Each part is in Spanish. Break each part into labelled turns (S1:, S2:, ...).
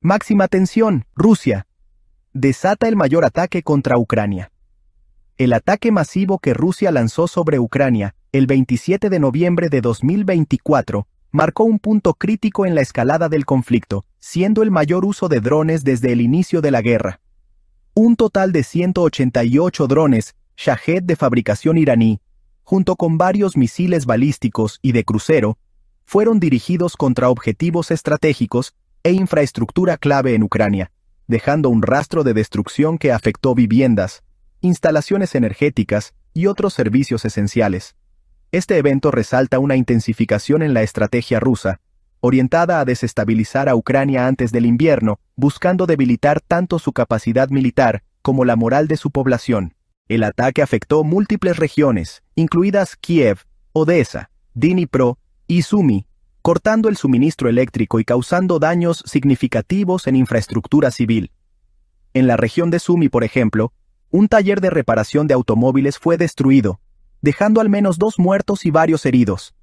S1: Máxima tensión, Rusia. Desata el mayor ataque contra Ucrania. El ataque masivo que Rusia lanzó sobre Ucrania el 27 de noviembre de 2024 marcó un punto crítico en la escalada del conflicto, siendo el mayor uso de drones desde el inicio de la guerra. Un total de 188 drones Shahed de fabricación iraní, junto con varios misiles balísticos y de crucero, fueron dirigidos contra objetivos estratégicos e infraestructura clave en Ucrania, dejando un rastro de destrucción que afectó viviendas, instalaciones energéticas y otros servicios esenciales. Este evento resalta una intensificación en la estrategia rusa, orientada a desestabilizar a Ucrania antes del invierno, buscando debilitar tanto su capacidad militar como la moral de su población. El ataque afectó múltiples regiones, incluidas Kiev, Odessa, Dnipro y Sumy, cortando el suministro eléctrico y causando daños significativos en infraestructura civil. En la región de Sumy, por ejemplo, un taller de reparación de automóviles fue destruido, dejando al menos dos muertos y varios heridos.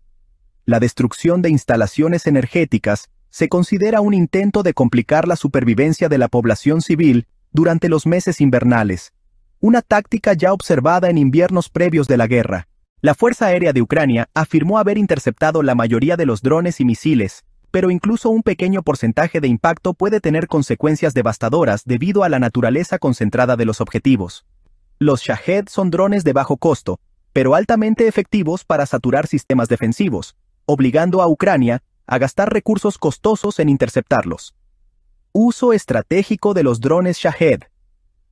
S1: La destrucción de instalaciones energéticas se considera un intento de complicar la supervivencia de la población civil durante los meses invernales, una táctica ya observada en inviernos previos de la guerra. La Fuerza Aérea de Ucrania afirmó haber interceptado la mayoría de los drones y misiles, pero incluso un pequeño porcentaje de impacto puede tener consecuencias devastadoras debido a la naturaleza concentrada de los objetivos. Los Shahed son drones de bajo costo, pero altamente efectivos para saturar sistemas defensivos, obligando a Ucrania a gastar recursos costosos en interceptarlos. Uso estratégico de los drones Shahed.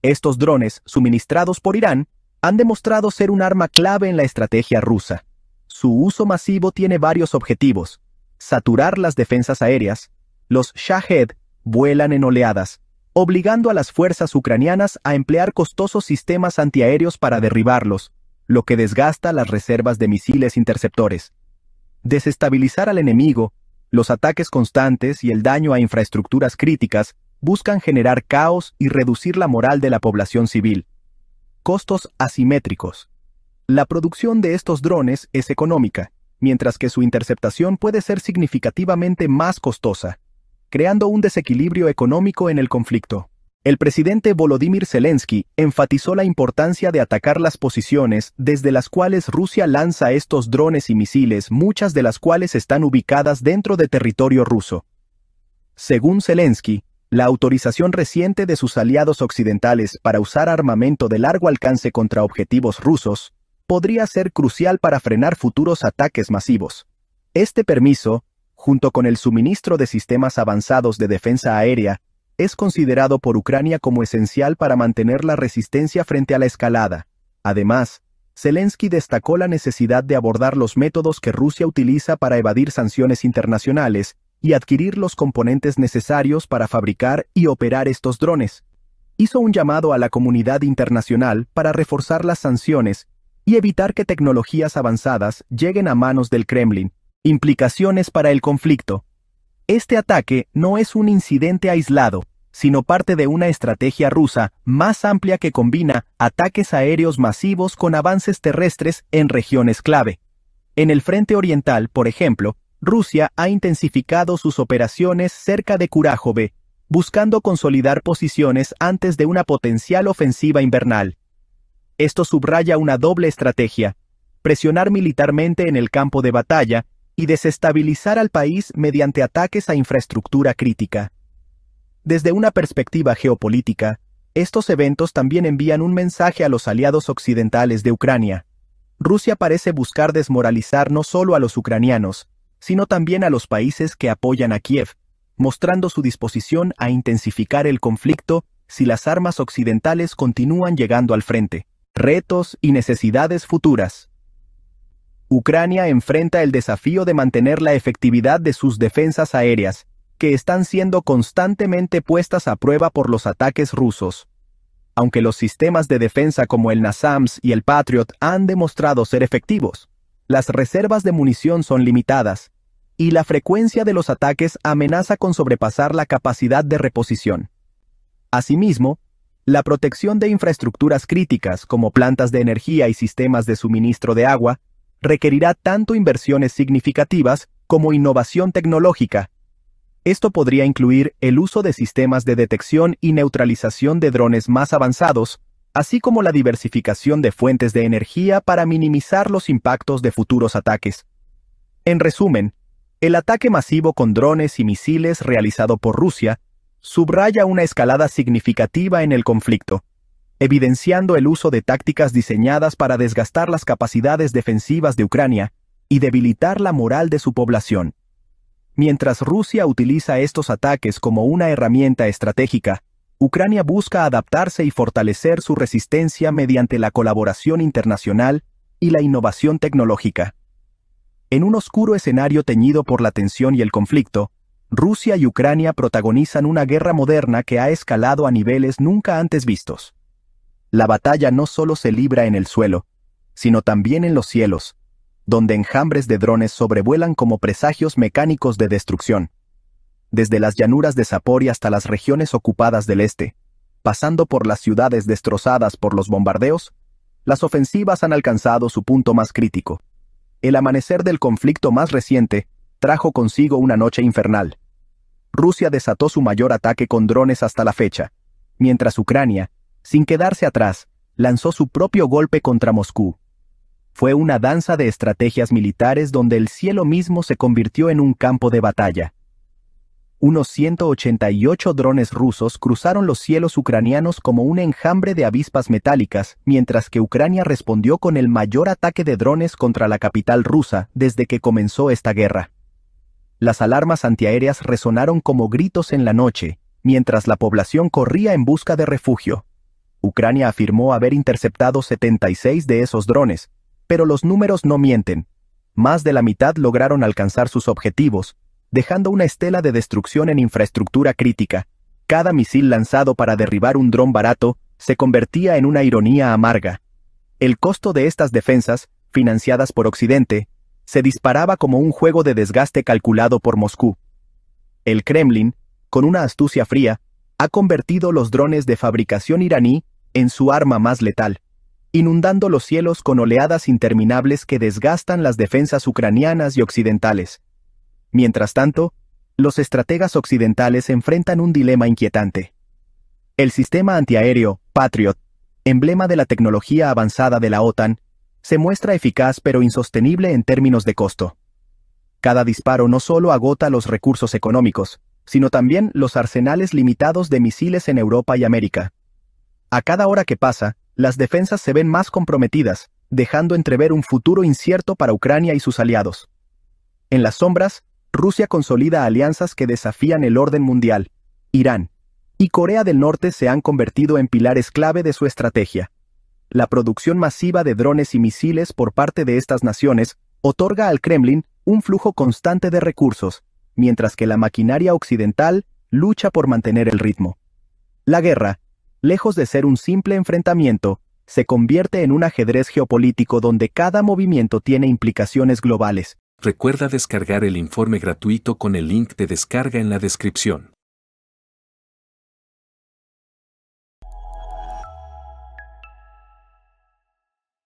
S1: Estos drones, suministrados por Irán, han demostrado ser un arma clave en la estrategia rusa. Su uso masivo tiene varios objetivos. Saturar las defensas aéreas. Los Shahed vuelan en oleadas, obligando a las fuerzas ucranianas a emplear costosos sistemas antiaéreos para derribarlos, lo que desgasta las reservas de misiles interceptores. Desestabilizar al enemigo, los ataques constantes y el daño a infraestructuras críticas buscan generar caos y reducir la moral de la población civil. Costos asimétricos. La producción de estos drones es económica, mientras que su interceptación puede ser significativamente más costosa, creando un desequilibrio económico en el conflicto. El presidente Volodymyr Zelensky enfatizó la importancia de atacar las posiciones desde las cuales Rusia lanza estos drones y misiles, muchas de las cuales están ubicadas dentro de territorio ruso. Según Zelensky, la autorización reciente de sus aliados occidentales para usar armamento de largo alcance contra objetivos rusos podría ser crucial para frenar futuros ataques masivos. Este permiso, junto con el suministro de sistemas avanzados de defensa aérea, es considerado por Ucrania como esencial para mantener la resistencia frente a la escalada. Además, Zelensky destacó la necesidad de abordar los métodos que Rusia utiliza para evadir sanciones internacionales y adquirir los componentes necesarios para fabricar y operar estos drones. Hizo un llamado a la comunidad internacional para reforzar las sanciones y evitar que tecnologías avanzadas lleguen a manos del Kremlin. Implicaciones para el conflicto. Este ataque no es un incidente aislado, sino parte de una estrategia rusa más amplia que combina ataques aéreos masivos con avances terrestres en regiones clave. En el frente oriental, por ejemplo, Rusia ha intensificado sus operaciones cerca de Kurajove, buscando consolidar posiciones antes de una potencial ofensiva invernal. Esto subraya una doble estrategia, presionar militarmente en el campo de batalla y desestabilizar al país mediante ataques a infraestructura crítica. Desde una perspectiva geopolítica, estos eventos también envían un mensaje a los aliados occidentales de Ucrania. Rusia parece buscar desmoralizar no solo a los ucranianos, sino también a los países que apoyan a Kiev, mostrando su disposición a intensificar el conflicto si las armas occidentales continúan llegando al frente. Retos y necesidades futuras. Ucrania enfrenta el desafío de mantener la efectividad de sus defensas aéreas, que están siendo constantemente puestas a prueba por los ataques rusos. Aunque los sistemas de defensa como el NASAMS y el Patriot han demostrado ser efectivos, las reservas de munición son limitadas, y la frecuencia de los ataques amenaza con sobrepasar la capacidad de reposición. Asimismo, la protección de infraestructuras críticas como plantas de energía y sistemas de suministro de agua requerirá tanto inversiones significativas como innovación tecnológica. Esto podría incluir el uso de sistemas de detección y neutralización de drones más avanzados, así como la diversificación de fuentes de energía para minimizar los impactos de futuros ataques. En resumen, el ataque masivo con drones y misiles realizado por Rusia subraya una escalada significativa en el conflicto, evidenciando el uso de tácticas diseñadas para desgastar las capacidades defensivas de Ucrania y debilitar la moral de su población. Mientras Rusia utiliza estos ataques como una herramienta estratégica, Ucrania busca adaptarse y fortalecer su resistencia mediante la colaboración internacional y la innovación tecnológica. En un oscuro escenario teñido por la tensión y el conflicto, Rusia y Ucrania protagonizan una guerra moderna que ha escalado a niveles nunca antes vistos. La batalla no solo se libra en el suelo, sino también en los cielos, donde enjambres de drones sobrevuelan como presagios mecánicos de destrucción. Desde las llanuras de Sapori hasta las regiones ocupadas del este, pasando por las ciudades destrozadas por los bombardeos, las ofensivas han alcanzado su punto más crítico. El amanecer del conflicto más reciente trajo consigo una noche infernal. Rusia desató su mayor ataque con drones hasta la fecha, mientras Ucrania, sin quedarse atrás, lanzó su propio golpe contra Moscú, fue una danza de estrategias militares donde el cielo mismo se convirtió en un campo de batalla. Unos 188 drones rusos cruzaron los cielos ucranianos como un enjambre de avispas metálicas, mientras que Ucrania respondió con el mayor ataque de drones contra la capital rusa desde que comenzó esta guerra. Las alarmas antiaéreas resonaron como gritos en la noche, mientras la población corría en busca de refugio. Ucrania afirmó haber interceptado 76 de esos drones, pero los números no mienten. Más de la mitad lograron alcanzar sus objetivos, dejando una estela de destrucción en infraestructura crítica. Cada misil lanzado para derribar un dron barato se convertía en una ironía amarga. El costo de estas defensas, financiadas por Occidente, se disparaba como un juego de desgaste calculado por Moscú. El Kremlin, con una astucia fría, ha convertido los drones de fabricación iraní en su arma más letal inundando los cielos con oleadas interminables que desgastan las defensas ucranianas y occidentales. Mientras tanto, los estrategas occidentales enfrentan un dilema inquietante. El sistema antiaéreo, Patriot, emblema de la tecnología avanzada de la OTAN, se muestra eficaz pero insostenible en términos de costo. Cada disparo no solo agota los recursos económicos, sino también los arsenales limitados de misiles en Europa y América. A cada hora que pasa, las defensas se ven más comprometidas, dejando entrever un futuro incierto para Ucrania y sus aliados. En las sombras, Rusia consolida alianzas que desafían el orden mundial. Irán y Corea del Norte se han convertido en pilares clave de su estrategia. La producción masiva de drones y misiles por parte de estas naciones otorga al Kremlin un flujo constante de recursos, mientras que la maquinaria occidental lucha por mantener el ritmo. La guerra, lejos de ser un simple enfrentamiento, se convierte en un ajedrez geopolítico donde cada movimiento tiene implicaciones globales.
S2: Recuerda descargar el informe gratuito con el link de descarga en la descripción.